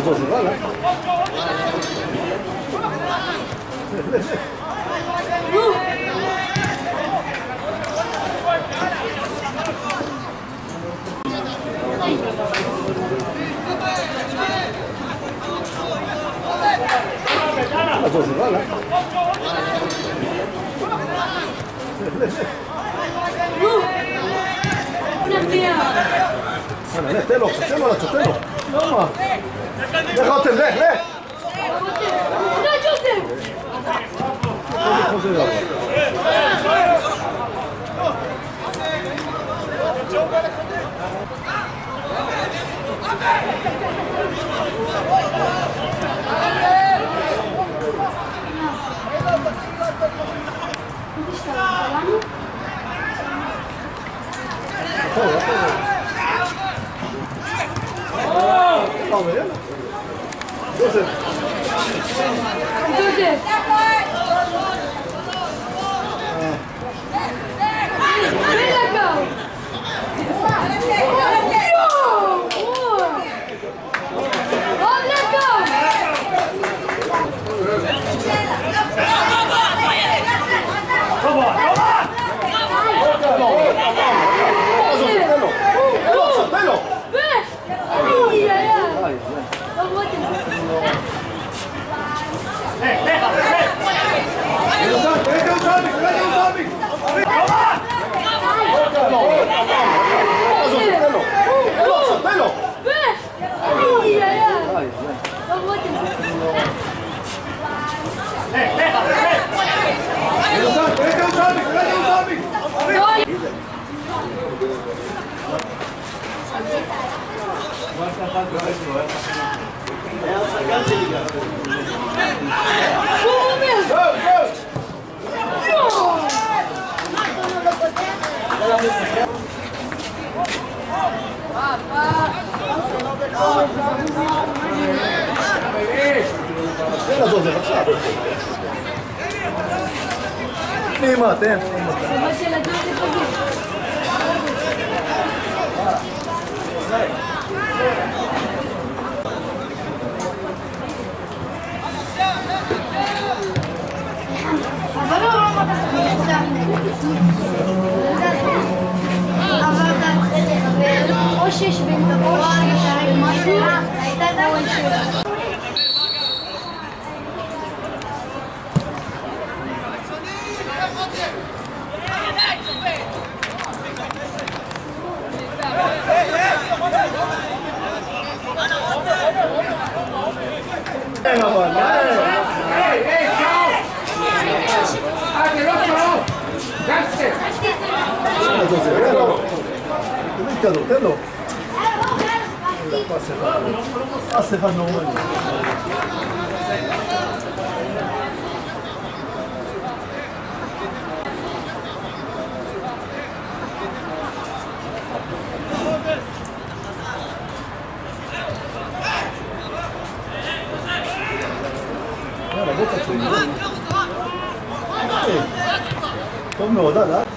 la cosa, ¿vale? La cosa, ¿vale? Bueno, este es lo, este es lo, este es lo. يلا يا خاطر ليه ليه لا جوزيف جوزيف Mi mantém. Agora eu vou. Košiš, Vinko Košiš, Mašu, Košiš. Hey, hey, hey, Carl! Ah, tirou, tirou! Gasque! Tá brincando, entendeu? là, pas assez. Ah, c'est fan normal. Ah, la boîte a tué. Comme.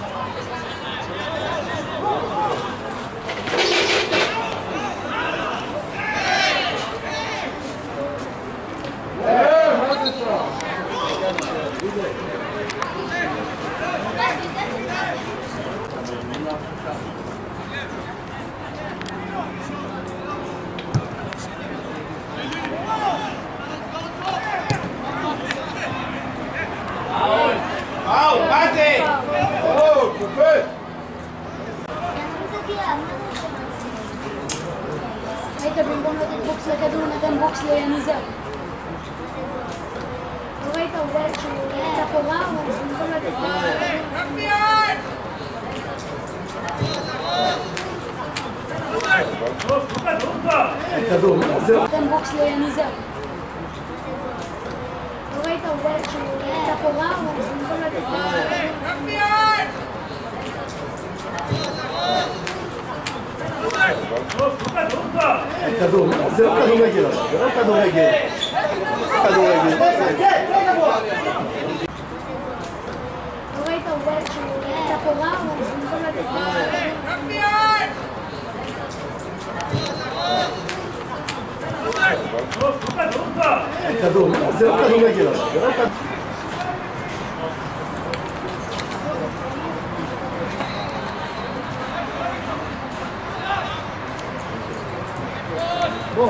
Ten box leje nizel. Kolejka uleczy, zapowałą, zmówimy to. Cadê o Cadê o Cadê o Cadê o Go,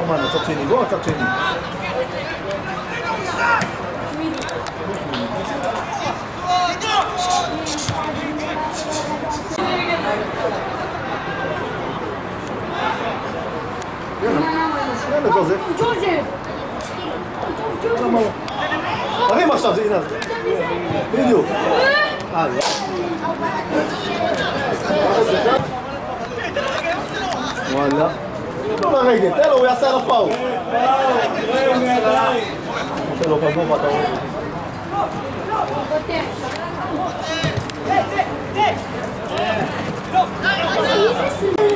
mano, Totini, go, Totini. יאללה, ג'וזף. ג'וזף! לא? תרים עכשיו, הנה. בדיוק. אה, לא. וואלה. תן לו לרגל, תן לו, הוא יעשה עליו פאול. תן לו פגוע, אתה רואה.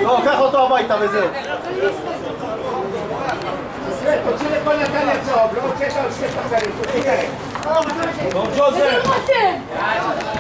לא, קח אותו הביתה וזהו. to tyle pana tania co obrączę, to już się to zarytuje. No Józef!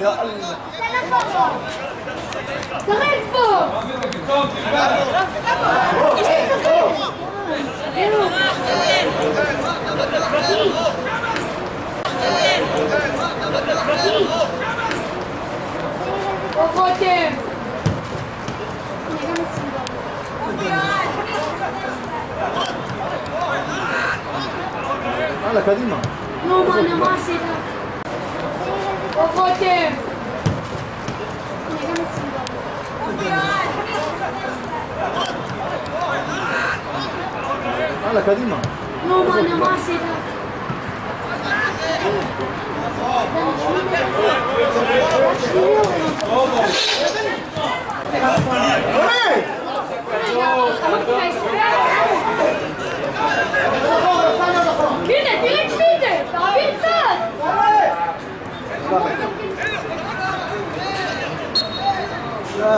يا الله صغير فوق No. يلا قديمة مو انا ما كده دي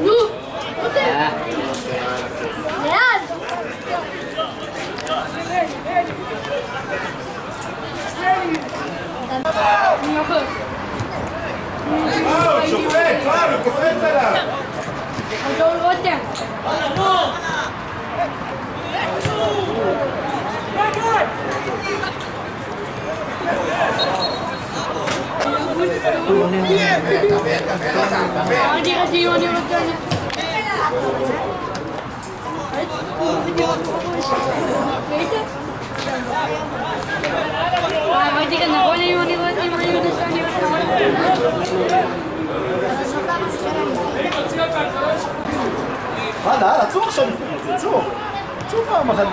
não Uite! הלאה, הלאה, צאו עכשיו לפני זה, צאו. צאו פעם אחת.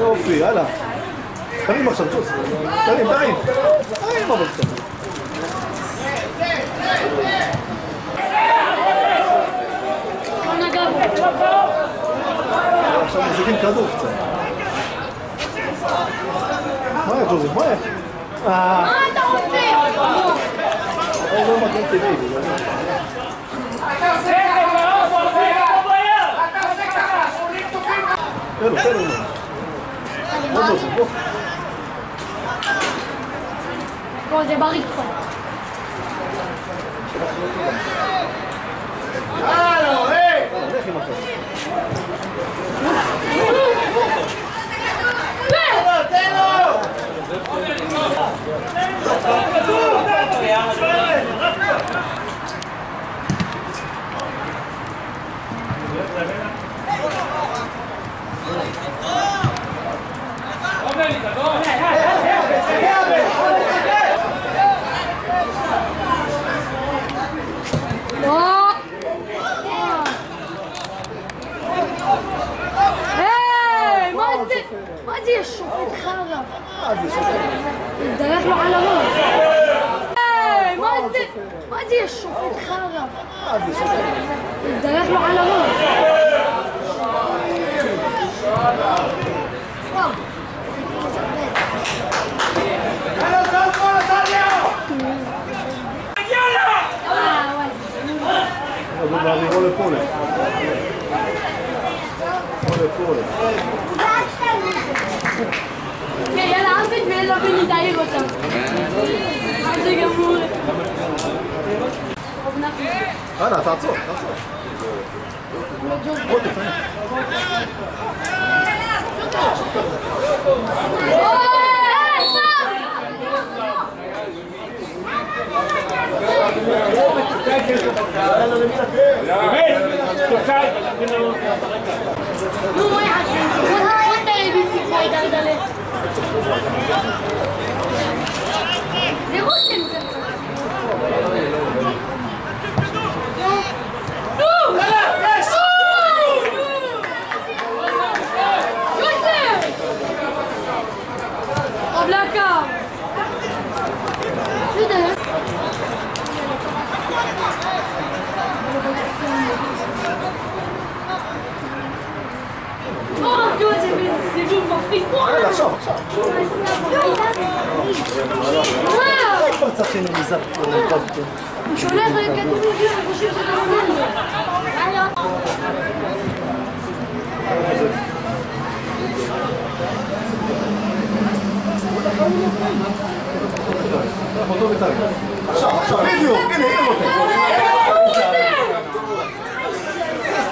יופי, יאללה. תרים עכשיו, צ'וס. תרים, תרים. תרים אבל. עכשיו מחזיקים כדור קצת. מהר, ג'וזף, מהר. אה, מה אתה רוצה? Aí não bater TV, viu? Pelo, pelo, mano. Vamos, vamos. Bon, des barriques, quoi. Bravo, eh! Oh Hey ده ياكلوا على نار مؤدي مؤدي الشوف اتخرب ده ياكلوا على نار Hold it, hold it. Meter bin ich eingerutscht. Einziger Fuhl. Ah, na, tatsu, tatsu. もうもやはし、こんなことやりすぎないだんだね。Thank you.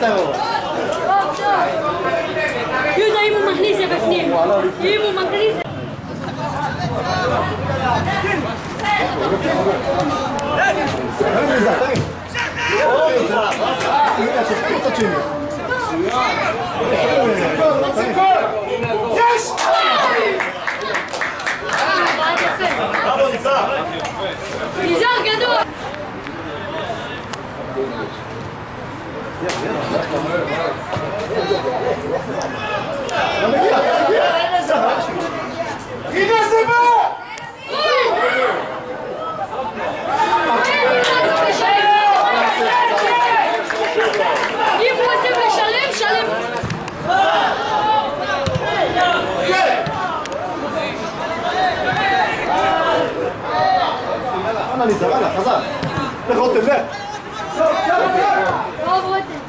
Está Dieu, c'est c'est vous, mon fric. لا شوف شوف Wow! قلت اخي نزل الضبط مش هناك كانوا بيجوا بيشوفوا كمان ايوه خذوه بالتالي عشان عشان فيديو هنا هنا استوى يودا يمو مهليزة بفنين يمو مهليزة هنا نزل تاني هنا شوف הנה זה בא! אם רוצים לשלם, שלם. אני זרע לה, חזר. לך רותם, לך. טוב, רותם.